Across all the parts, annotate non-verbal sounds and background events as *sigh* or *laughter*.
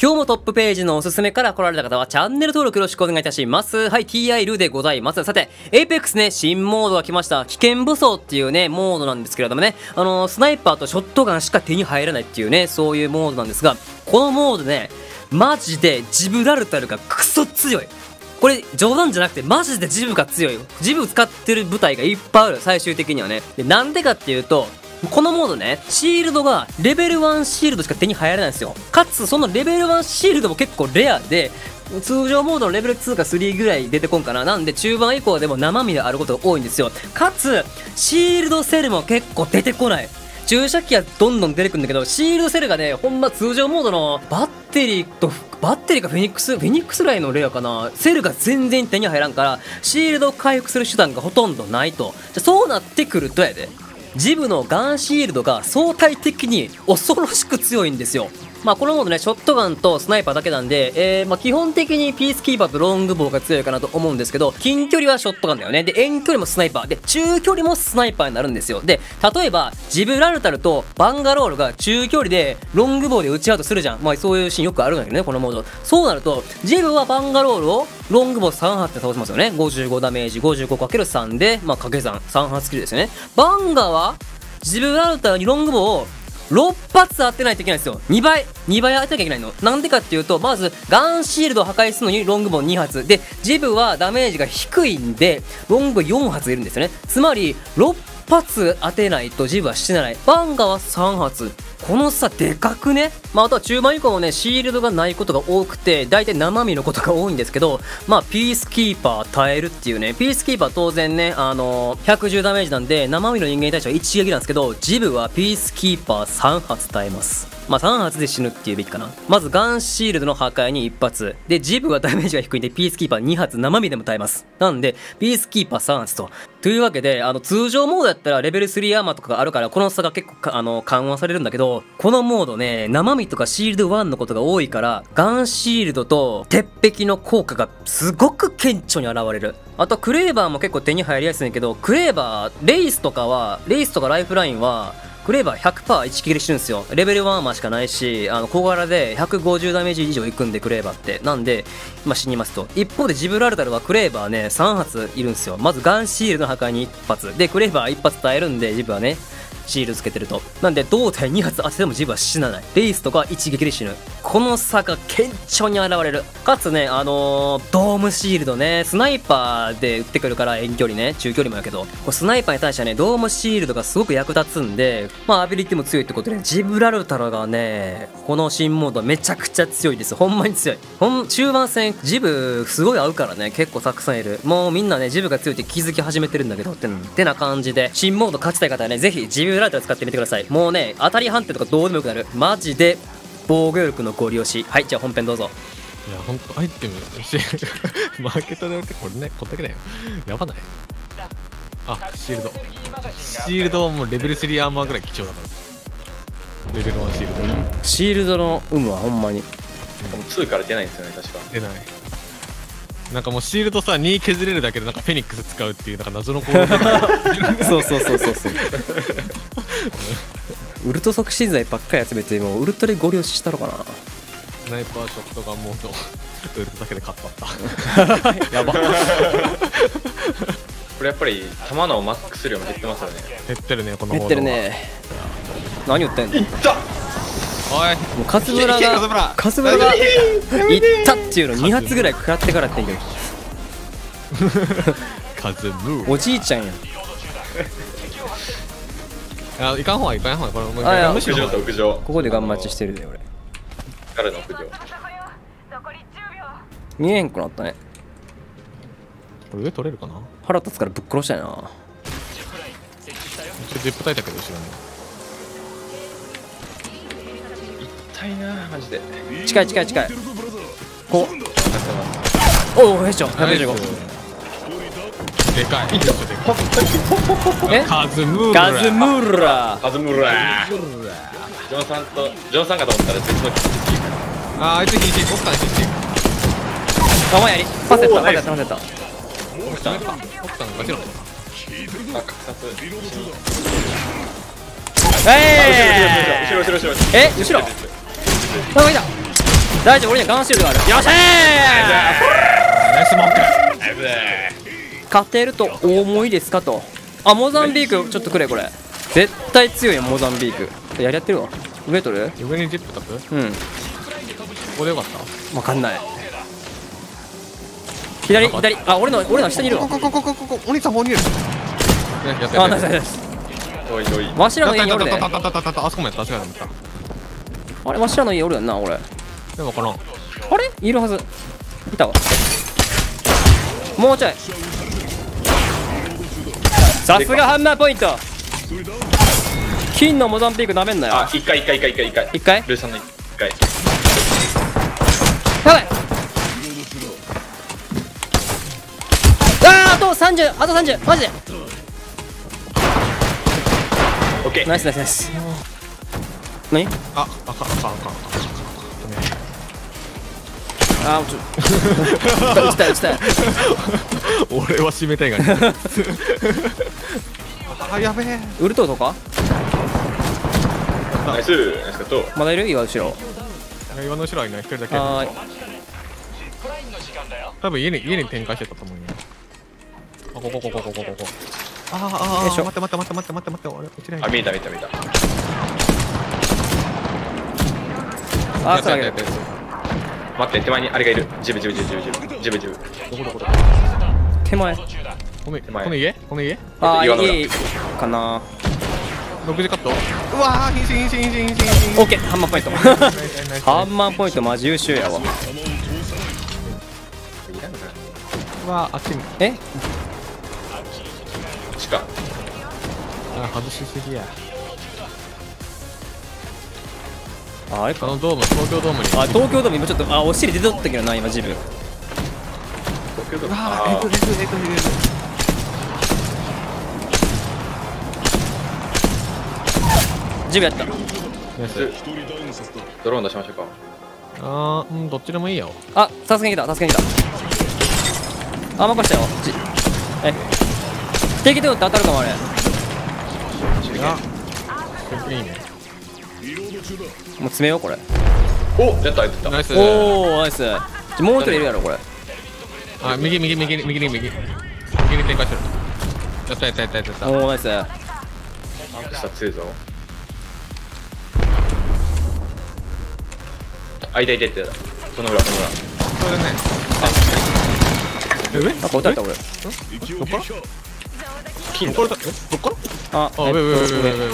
今日もトップページのおすすめから来られた方はチャンネル登録よろしくお願いいたします。はい、TI ルでございます。さて、Apex ね、新モードが来ました。危険武装っていうね、モードなんですけれどもね、あのースナイパーとショットガンしか手に入らないっていうね、そういうモードなんですが、このモードね、マジでジブラルタルがクソ強い。これ冗談じゃなくてマジでジブが強いよジブ使ってる部隊がいっぱいある最終的にはねでなんでかっていうとこのモードねシールドがレベル1シールドしか手に入らないんですよ。かつそのレベル1シールドも結構レアで通常モードのレベル2か3ぐらい出てこんかな。なんで中盤以降でも生身であることが多いんですよ。かつシールドセルも結構出てこない。注射器はどんどん出てくるんだけどシールドセルがねほんま通常モードのバッテリーとバッテリーかフェニックスフェニックスぐらいのレアかな。セルが全然手に入らんからシールドを回復する手段がほとんどないと。じゃそうなってくるとやで。ジブのガンシールドが相対的に恐ろしく強いんですよ。まあこのモードねショットガンとスナイパーだけなんで、えーまあ、基本的にピースキーパーとロングボウが強いかなと思うんですけど近距離はショットガンだよね。で遠距離もスナイパー。で中距離もスナイパーになるんですよ。で例えばジブラルタルとバンガロールが中距離でロングボウで撃ち合うとするじゃん。まあそういうシーンよくあるんだけどねこのモード。そうなるとジブはバンガロールをロングボウ3発で倒せますよね。55ダメージ 55×3 でまあ掛け算。3発スキルですよね。バンガはジブラルタルにロングボウを6発当てないといけないんですよ。2倍。2倍当てなきゃいけないの。なんでかっていうとまずガンシールドを破壊するのにロングボン2発。でジブはダメージが低いんでロング4発いるんですよね。つまり6発当てないとジブは死なない。バンガは3発。この差でかくね、まあ、あとは中盤以降もねシールドがないことが多くて大体生身のことが多いんですけどまあピースキーパー耐えるっていうね。ピースキーパー当然ねあのー110ダメージなんで生身の人間に対しては一撃なんですけどジブはピースキーパー3発耐えます。まあ3発で死ぬっていうべきかな。まずガンシールドの破壊に1発。でジブはダメージが低いんでピースキーパー2発生身でも耐えます。なんでピースキーパー3発と。というわけであの通常モードやったらレベル3アーマーとかがあるからこの差が結構あの緩和されるんだけどこのモードね生身とかシールド1のことが多いからガンシールドと鉄壁の効果がすごく顕著に現れる。あとクレーバーも結構手に入りやすいんだけどクレーバーレイスとかはレイスとかライフラインはクレーバー100%一撃で死ぬんですよ。レベル1マーしかないしあの小柄で150ダメージ以上いくんでクレーバーって。なんでまあ死にますと。一方でジブラルタルはクレーバーね3発いるんですよ。まずガンシールの破壊に1発。でクレーバー1発耐えるんでジブはね。シールつけてると。なんで胴体2発当ててもジブは死なない。レイスとか一撃で死ぬ。この差が顕著に現れる。かつねあのードームシールドね。スナイパーで撃ってくるから遠距離ね。中距離もやけど。こスナイパーに対してはねドームシールドがすごく役立つんでまあアビリティも強いってことでジブラルタルがねこの新モードめちゃくちゃ強いです。ほんまに強い。ほん中盤戦ジブすごい合うからね結構たくさんいる。もうみんなねジブが強いって気づき始めてるんだけどってってな感じで新モード勝ちたい方はねぜひジブラルタル使ってみてくださいもうね当たり判定とかどうでもよくなるマジで防御力のご利用しはいじゃあ本編どうぞいや、ほんと、アイテム、し *laughs* マーケットで売ってこれね、こんだけだよ。やばない？あ、シールド。シールドはもうレベル3アーマーぐらい貴重だから。レベル1シールド。シールドの有無はほんまに2から出ないんですよね確か出ない。なんかもうシールドさ、2削れるだけでなんかフェニックス使うっていう、なんか謎の行動で *laughs* そうそうそうそうそう。ウルト促進剤ばっかり集めてもうウルトラでご利用ししたのかな？スナイパーショットガンモード、売るだけで勝ったった。*laughs* やば。*laughs* これやっぱり弾のマックス量も減ってますよね。減ってるね、この減ってるね。何言ってんの？もいったおい。うカズブラいけいけカズブがラカズブラがいったっていうの2発ぐらい食らってからってんけどカズムー。おじいちゃんや。んあ、いかんほうがいかんほうがこれ屋上と屋上。ここでガン待ちしてるで俺。からの屋上？見えへんくなったね。これ上取れるかな？腹立つからぶっ殺したいな。ちょっとジップ焚いたけど後ろに痛いなマジで。近い近い近い。こう。おおヘッショ125でかい。でかい。え？カズムーラガズムーラカズムラー。ジョンさんとジョンさんかと思ったら別のキッチあーあいつ禁止奥さん禁止あまやり。パセットパセットパセット。奥さん。あ奥さんガチなの格殺え後ろ後ろ後ろ後ろ。え？後ろ？あいた。大丈夫俺にはガンシールドがある。よっしゃナイスモンク。勝てるとお思いですかと。あモザンビークちょっとくれこれ。絶対強いよモザンビーク。やりやってるわ。上取る？上にジップ立つこうん。こでよかった？わかんない。左左。あ俺の俺の下にいるわ。ここここここお兄さんここにいる。ねやってやって。あナイスナイスおいおい。わしらの家におるでたたたたたたたあそこもやったあそこもやったあれわしらの家おるやんな俺。でもこのあれ？いるはず。いたわ。もうちょい。さすがハンマーポイント。金のモザンピークなめんなよ。あ一回一回一回一回一回。一回？ルーさんの一回。やばい。あーあと30あと30マジで。オッケー。ナイスナイスナイス何ああかんあかんあかんあかんあーちょ打ちたい打ちた。い *laughs* 俺は締めたいがね。*laughs* あやべえ。ウルトとか？ナイス。ナイスカットまだいる？岩後ろ。岩の後ろはいない。一人だけ。はーい。多分家に家に展開してたと思うよ。あここここここここ。こあーあよいしょ。ーあー待って待って待って待って待って俺落ちない。あ見えた見えた見えたあーつなげるやったやったやった待って手前にあれがいるジブジブジブジブジブ。ジブジブ。どこどこどこ手前。この手前この家？この家あ岩の裏ーいいかな。6時カット？うわー瀕死瀕死瀕死瀕死。瀕死オッケーハンマーポイント。*laughs* ハンマーポイントマジ優秀やわ。うわーあっちにえ？地下。あ外しすぎやああれか。あのドーム東京ドームに。あ東京ドーム今ちょっとあお尻出とったけどな今自分。東京ドーム？ああっとえっとえっとえっと自分やった。ナイス。ードローン出しましょうか。あーうんどっちでもいいよ。あ助けに来た助けに来た。あ任したよ。じえ。敵で撃って当たるかもあれ。あいいねもう詰めようこれ。おやったやった。ナイス。おおナイス。もう一人いるやろこれ。あ右右右右右。右右に展開してる。やったやったやったやったやった。おおナイス。下強いぞ。あいたいたいた。この裏この裏。それね。え？上あこれ撃たれ？た俺どっから？金どっから？えどっからああ上上上上上上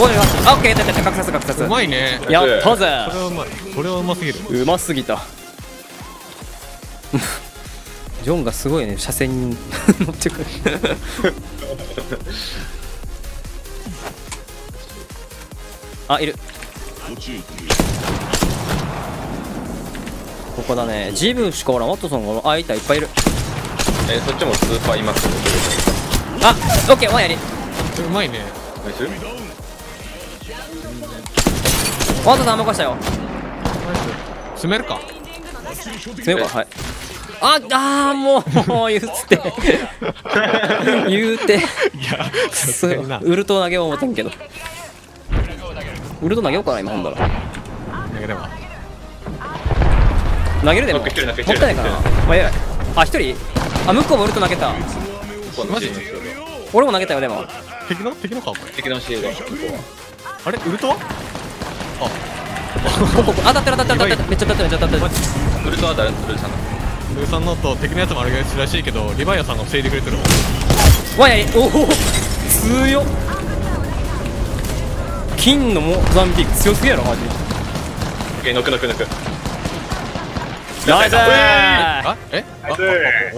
おいあオッケーやったやった格殺格殺。うまいね。やったぜ。それはうまい。これはうますぎる。うますぎた。*laughs* ジョンがすごいね。車線に乗ってくる。*laughs* あいる。ここだね。ジブしかおらん。ワットソンがあいたいっぱいいる。えそっちもスーパーイマックスあオッケーワンやり。うまいね。ナイスワットソン任したよ。詰めるか。強いかはい。ああーもうもう言うて。*laughs* 言うて。いやそうにな。ウルト投げよう思ったんけど。ウルト投げようかな今ほんだら。だけでも投げるでも。もっノック一人ノック一た人いないかな。まあ偉い。あ一人。あ向こうもウルト投げた。このチームの人俺も投げたよでも。敵の？敵のかこれ。敵のシールド。向こうはあれウルトはこここ当たってる当たってる当たってるめっちゃ当たってるめっちゃ当たってるウルトは誰ウルトさんだルーさんのと敵のやつもあるらしいけどリヴァイアさんが防いでくれてるワンやりおお。強っ。金のモザンビーク強すぎやろマジ。オッケーノックノックノック。ナイス。あえあああ終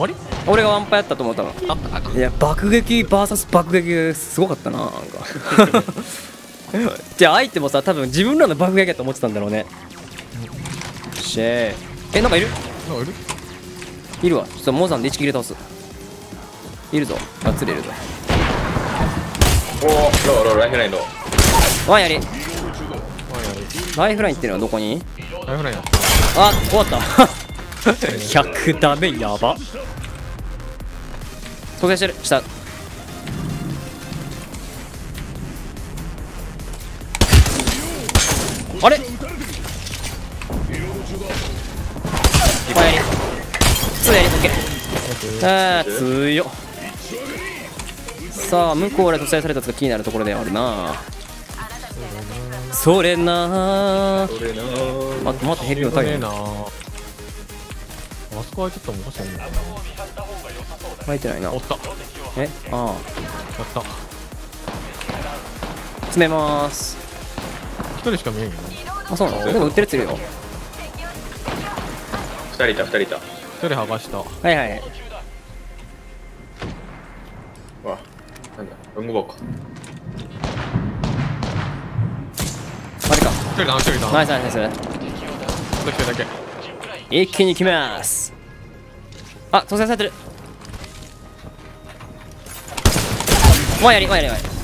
わり？俺がワンパやったと思ったの。ああいや爆撃 VS 爆撃すごかったななんか *laughs* *laughs* じゃあ相手もさ多分自分らの爆撃やと思ってたんだろうね。シェー。えなんかいる？なんかいる？いるわ。ちょっとモザンで一撃で倒す。いるぞ。がっつりいるぞ。おおローローライフラインローワンやり。ライフラインっていうのはどこに？るライフラインやあ終わった。*laughs* 100ダメやば。*laughs* 当選してる。下あれ？これやり2やりとけあー強っ。さあ向こうで突入されたとか気になるところではあるな。それなそれな待って待ってヘリのタイあそこ開いてたもんかしいな。開いてないな。おった。え？ああやった。詰めます。一人しか見えんよあそうなの？でも売ってるやついるよ。二人いた二人いた。一人剥がした。はいはい。わなんだロングボウかあれか。一人だ一人だ。ナイスナイスナイあと一人だけ。ス一気に決めます。あ突然されてる。もうやりもうやりもうやり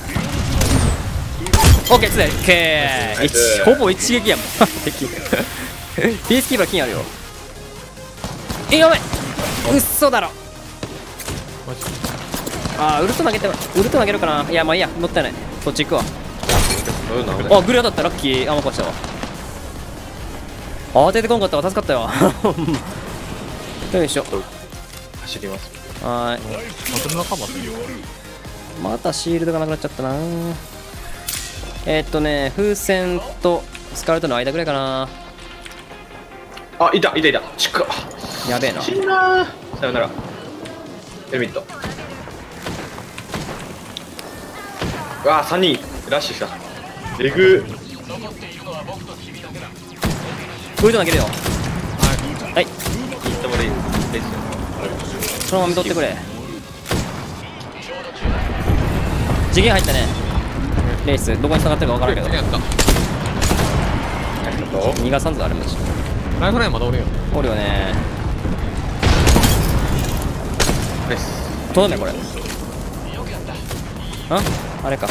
オッケーつでオッケー。ナイス。一ほぼ一撃やもん。*laughs* 敵。*laughs* ピースキーパー金あるよ。えやばいうっそだろあーウルト投げてウルト投げるかな。いやまあいいや。もったいない。そっち行くわ。あグレー当たった。ラッキー。あんまこしたわ。当ててこんかったわ。助かったよ。*laughs* よいしょ。走ります。はーい。またシールドがなくなっちゃったなえー、っとね風船とスカルトの間ぐらいかな。あいたいたいた。ちっ。かやべえな。死んだ。さよなら。エルミット。うわ3人。ラッシュした。レグウルト投げるよ。はい。い。でいいですそのまま見とってくれ。次元入ったねレースどこに繋がってるか分からんけど。やった。よ逃がさんぞあれもライフラインまだおるよ。おるよね。ナイス。とどめこれ。あ？あれか。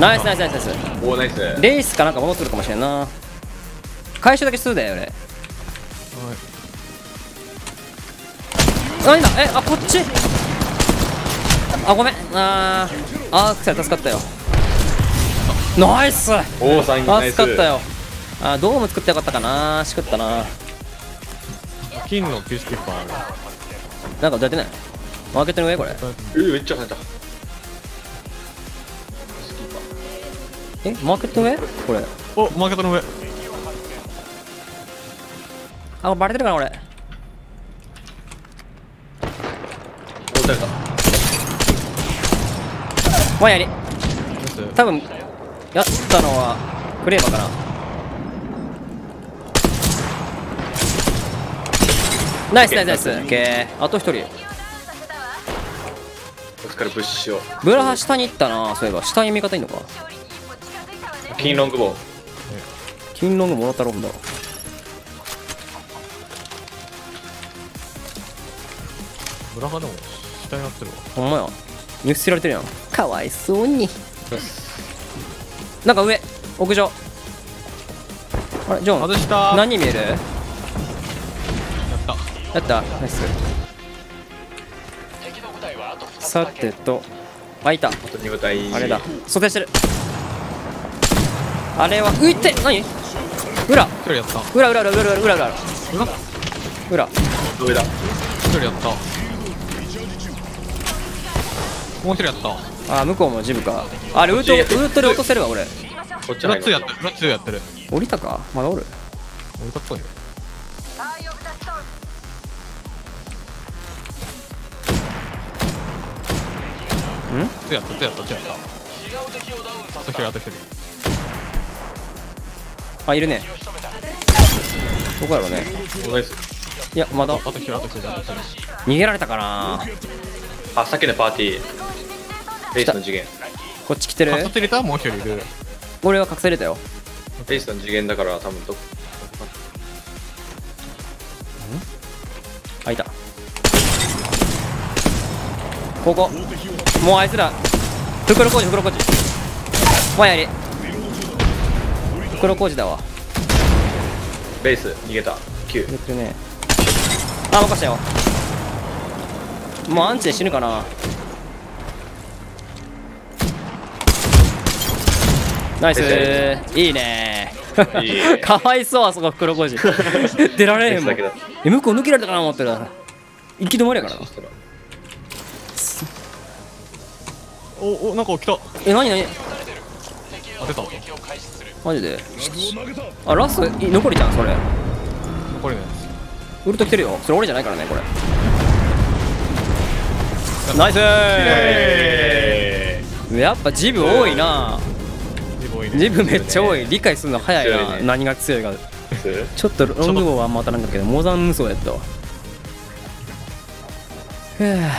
ナイスナイスナイスナイス。おおナイス。レースかなんか戻ってるかもしれんな。回収だけするだよ俺。何だえあこっち。あごめん。あー。あーくさ助かったよナイス。おお3ナイス。助かったよ。あードーム作ってよかったかな。しくったな。金のピースキーパーある。なんかどうやってない？マーケットの上これ。うーめっちゃ跳ねた。えマーケットの上これ。おマーケットの上。あバレてるかな俺お撃たれた。ワンやり。多分やったのはクレーバーかな。ナイスナイスナイス。オッケー。あと一人。お疲れ物資を。ブラハ下に行ったなそういえば。下に味方いんのか。金ロングボウ金ロングもらったろんだブラハでも下になってるわ。ほんまや。見捨てられてるやん。かわいそうに *laughs* なんか上屋上。あれジョン外した。何見える？やった。やった。ナイス。さてと。あいた。あと2部隊あれだ。想定してる。あれは浮いて何？裏。一人やった。裏裏裏裏裏裏裏。裏？裏。上だ。一人やった。もう一人やったあ向こうもジムか。あれウートウートで落とせるわ俺こっちブラッツーやってるブラッツーやってる。降りたか？まだおる？俺かっこいいよん？ツーやったツーやったツーやった。あと一人あと一人あいるね。どこやろうね。いやまだ。あと一人あと一人あと一人逃げられたかな。あさっきのパーティーレイスの次元。こっち来てる？あそっち入れた？もう一人いる。俺は隠されたよ。レイスの次元だから多分どあいた。ここ。もうあいつら袋工事袋工事ワンやり。袋工事だわ。レイス逃げた。9言ってるね。あ任したよ。もうアンチで死ぬかなナイスいいね。*laughs* かわいそうあそこ袋工事 *laughs* 出られへんもん。え向こう抜けられたかな思ってる行き止まりやから。なおおなんか来た。え何何？当てた。マジで？あラストい残りじゃんそれ。残りのやウルト来てるよ。それ俺じゃないからねこれ。ナイスえやっぱジブ多いな。つジブ多いね。ジブめっちゃ多い。理解するの早いな。何が強いか。ーちょっとロングボウはあんま当たらんかったけどモザン無双やったわ。ふぅ